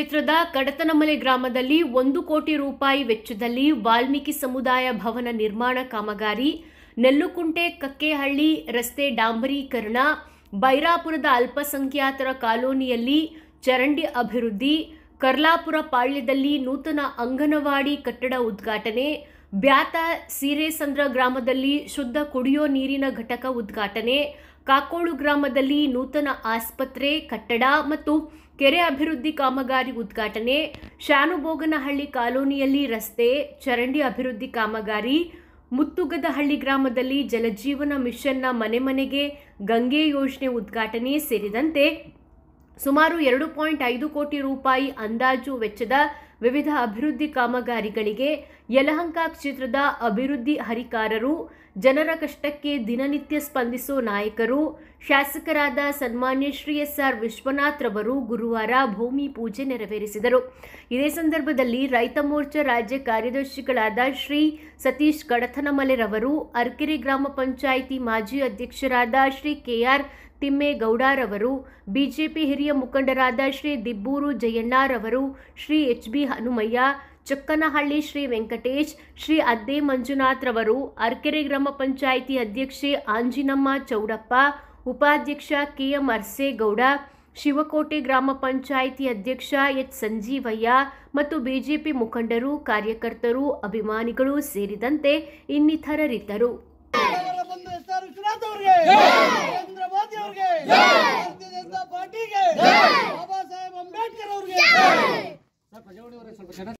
ಕ್ಷೇತ್ರದ ಕಡತನಮಲೆ ಗ್ರಾಮದಲ್ಲಿ ಒಂದು ಕೋಟಿ ರೂಪಾಯಿ ವೆಚ್ಚದಲ್ಲಿ ವಾಲ್ಮೀಕಿ ಸಮುದಾಯ ಭವನ ನಿರ್ಮಾಣ ಕಾಮಗಾರಿ, ನೆಲ್ಲುಕುಂಟೆ ಕಕ್ಕೇಹಳ್ಳಿ ರಸ್ತೆ ಡಾಂಬರೀಕರಣ, ಬೈರಾಪುರದ ಅಲ್ಪಸಂಖ್ಯಾತರ ಕಾಲೋನಿಯಲ್ಲಿ ಚರಂಡಿ ಅಭಿವೃದ್ಧಿ, ಕರ್ಲಾಪುರ ಪಾಳ್ಯದಲ್ಲಿ ನೂತನ ಅಂಗನವಾಡಿ ಕಟ್ಟಡ ಉದ್ಘಾಟನೆ ಬ್ಯಾತ ಸೀರೆಸಂದ್ರ ಗ್ರಾಮದಲ್ಲಿ ಶುದ್ಧ ಕುಡಿಯೋ ನೀರಿನ ಘಟಕ ಉದ್ಘಾಟನೆ. ಕಾಕೋಳು ಗ್ರಾಮದಲ್ಲಿ ನೂತನ ಆಸ್ಪತ್ರೆ, ಕಟ್ಟಡ ಮತ್ತು ಕೆರೆ ಅಭಿವೃದ್ಧಿ ಕಾಮಗಾರಿ ಉದ್ಘಾಟನೆ. ಶಾನುಬೋಗನಹಳ್ಳಿ ಕಾಲೋನಿಯಲ್ಲಿ ರಸ್ತೆ, ಚರಂಡಿ ಅಭಿವೃದ್ಧಿ ಕಾಮಗಾರಿ. ಮುತ್ತುಗದಹಳ್ಳಿ ಗ್ರಾಮದಲ್ಲಿ ಜಲಜೀವನ ಮಿಷನ್ನ ಮನೆ ಮನೆಗೆ ಗಂಗೆ ಯೋಜನೆ ಉದ್ಘಾಟನೆ ಸೇರಿದಂತೆ ಸುಮಾರು ಎರಡು ಪಾಯಿಂಟ್ ಐದು ಕೋಟಿ ರೂಪಾಯಿ ಅಂದಾಜು ವೆಚ್ಚದ ವಿವಿಧ ಅಭಿವೃದ್ಧಿ ಕಾಮಗಾರಿಗಳಿಗೆ ಯಲಹಂಕ ಕ್ಷೇತ್ರದ ಅಭಿವೃದ್ಧಿ ಹರಿಕಾರರು, ಜನರ ಕಷ್ಟಕ್ಕೆ ದಿನನಿತ್ಯ ಸ್ಪಂದಿಸೋ ನಾಯಕರು, ಶಾಸಕರಾದ ಸನ್ಮಾನ್ಯ ಶ್ರೀ ಎಸ್ ಆರ್ ವಿಶ್ವನಾಥ್ ರವರು ಗುರುವಾರ ಭೂಮಿ ಪೂಜೆ ನೆರವೇರಿಸಿದರು. ಇದೇ ಸಂದರ್ಭದಲ್ಲಿ ರೈತ ಮೋರ್ಚಾ ರಾಜ್ಯ ಕಾರ್ಯದರ್ಶಿಗಳಾದ ಶ್ರೀ ಸತೀಶ್ ಕಡಥನಮಲೆರವರು ಅರ್ಕೆರೆ ಗ್ರಾಮ ಪಂಚಾಯಿತಿ ಮಾಜಿ ಅಧ್ಯಕ್ಷರಾದ ಶ್ರೀ ಕೆಆರ್ ತಿಮ್ಮೇಗೌಡರವರು ಬಿಜೆಪಿ ಹಿರಿಯ ಮುಖಂಡರಾದ ಶ್ರೀ ದಿಬ್ಬೂರು ಜಯಣ್ಣರವರು ಶ್ರೀ ಎಚ್ ಬಿ ಹನುಮಯ್ಯ, ಚಕ್ಕನಹಳ್ಳಿ ಶ್ರೀ ವೆಂಕಟೇಶ್, ಶ್ರೀ ಅದ್ದೆ ಮಂಜುನಾಥ್ರವರು ಅರ್ಕೆರೆ ಗ್ರಾಮ ಪಂಚಾಯಿತಿ ಅಧ್ಯಕ್ಷೆ ಆಂಜಿನಮ್ಮ ಚೌಡಪ್ಪ, ಉಪಾಧ್ಯಕ್ಷ ಕೆಎಂ ಅರ್ಸೇಗೌಡ, ಶಿವಕೋಟೆ ಗ್ರಾಮ ಪಂಚಾಯಿತಿ ಅಧ್ಯಕ್ಷ ಎಚ್ ಸಂಜೀವಯ್ಯ ಮತ್ತು ಬಿಜೆಪಿ ಮುಖಂಡರು, ಕಾರ್ಯಕರ್ತರು, ಅಭಿಮಾನಿಗಳು ಸೇರಿದಂತೆ ಇನ್ನಿತರರಿದ್ದರು. profesional.